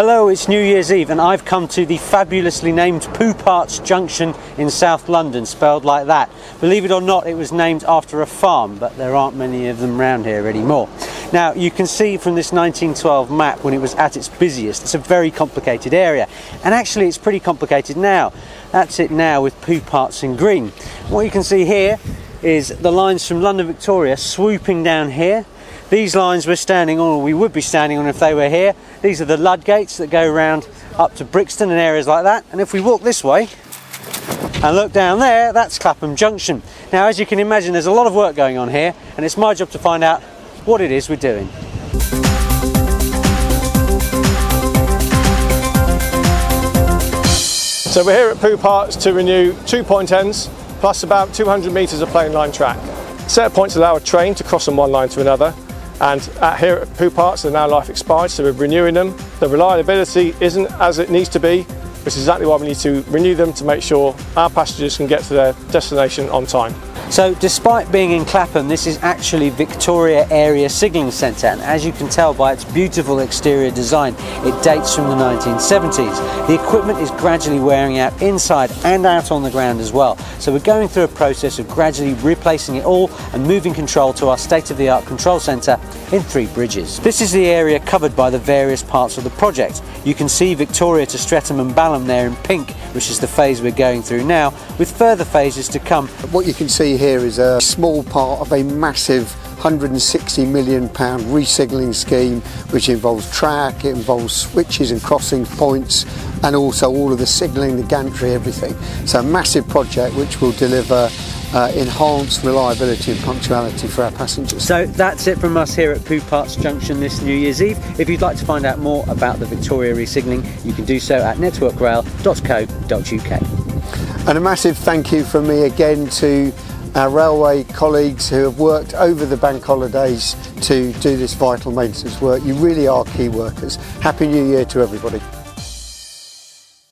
Hello, it's New Year's Eve and I've come to the fabulously named Poupart's Junction in South London, spelled like that. Believe it or not, it was named after a farm, but there aren't many of them around here anymore. Now, you can see from this 1912 map when it was at its busiest, it's a very complicated area. And actually, it's pretty complicated now. That's it now with Poupart's in green. What you can see here is the lines from London Victoria swooping down here these lines we're standing on, or we would be standing on if they were here, these are the Ludgates that go around up to Brixton and areas like that. And if we walk this way and look down there, that's Clapham Junction. Now, as you can imagine, there's a lot of work going on here, and it's my job to find out what it is we're doing. So we're here at Poupart's to renew two point ends plus about 200 metres of plain line track. Set points allow a train to cross from one line to another and here at Poupart's they're now life expired so we're renewing them. The reliability isn't as it needs to be which is exactly why we need to renew them to make sure our passengers can get to their destination on time. So despite being in Clapham, this is actually Victoria Area Signalling Centre and as you can tell by its beautiful exterior design, it dates from the 1970s. The equipment is gradually wearing out inside and out on the ground as well. So we're going through a process of gradually replacing it all and moving control to our state-of-the-art control centre in Three Bridges. This is the area covered by the various parts of the project. You can see Victoria to Streatham and Balham there in pink, which is the phase we're going through now, with further phases to come. What you can see here is a small part of a massive 160 million pound resignaling scheme which involves track, it involves switches and crossing points and also all of the signalling, the gantry, everything. So a massive project which will deliver uh, enhanced reliability and punctuality for our passengers. So that's it from us here at Poupart's Junction this New Year's Eve. If you'd like to find out more about the Victoria resignaling, you can do so at networkrail.co.uk. And a massive thank you from me again to our railway colleagues who have worked over the bank holidays to do this vital maintenance work. You really are key workers. Happy New Year to everybody.